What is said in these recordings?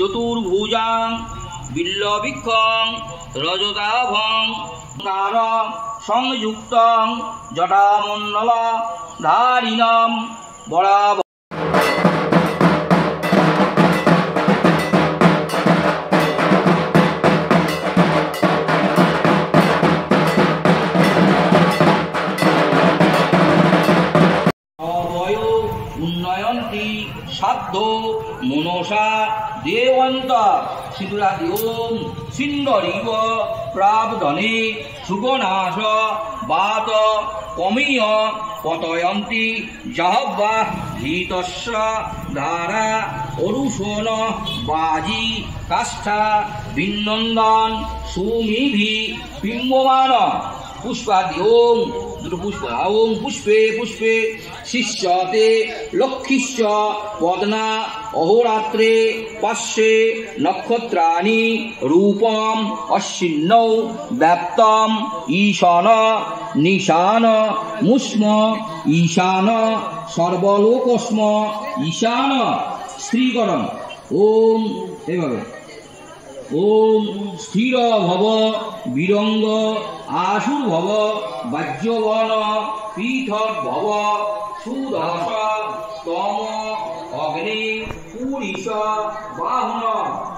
চতুর্ভুজাং বিল্লবৃক্ষং রজতাভং কার সংযুক্তং জটামণ্ডল ধারিণম বরাব। অবয় উন্নয়ন্তি সাধ্য মনসা দেবন্ত সিদুরাদি ওম সিন্দরিব প্রাবধনে সুগনাশ বাত কমীয় পতয়ন্তি জাহ্বা ধীতস্য ধারা অরুষণ বাজি কাষ্ঠা বিন্নন্দন সুমিভি পিম্বমান। পুষ্পাদি ওম, দুটো পুষ্প, ওম পুষ্পে পুষ্পে শিষ্যতে লক্ষ্মীশ্চ পদনা অহোরাত্রে, পার্শ্বে নক্ষত্রাণি, রূপম অশ্বিন্নৌ ব্যাপ্তম, ঈশান, নিশান, মুষ্ম, ঈশান, সর্বলোকস্ম, ঈশান স্ত্রীকরণ ওম এভাবে ওম স্থির ভব বীরঙ্গ আশুর ভব বাহ্যবন পৃথক ভব সুদশ, স্তম, অগ্নি পুরিষ বাহন,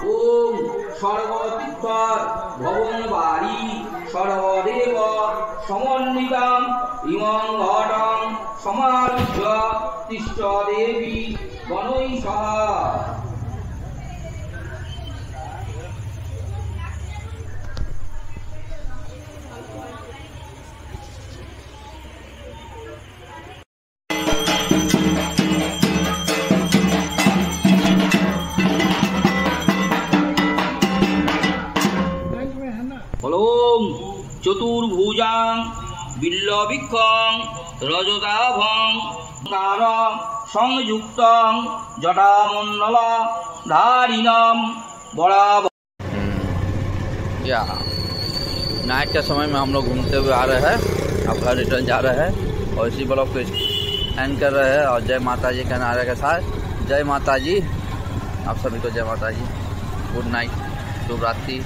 ওম সর্বতীর্থ ভবন বাড়ি সর্বদেব, সমন্বিতাম, ইমং ঘটং সমারুহ্য তিষ্ঠ দেবী গণৈষः হলোম বিল্লবৃক্ষং রজতাভং কার সংযুক্তং জটামণ্ডল ধারিণম বরাব या नाइट के समय में हम लोग घूमते हुए आ रहे हैं अब घर रिटर्न जा रहे हैं और इसी ब्लॉग को एंड कर रहे हैं और जय माता जी के नारे के साथ जय माता जी आप सभी को जय माता जी गुड नाइट शुभ रात्रि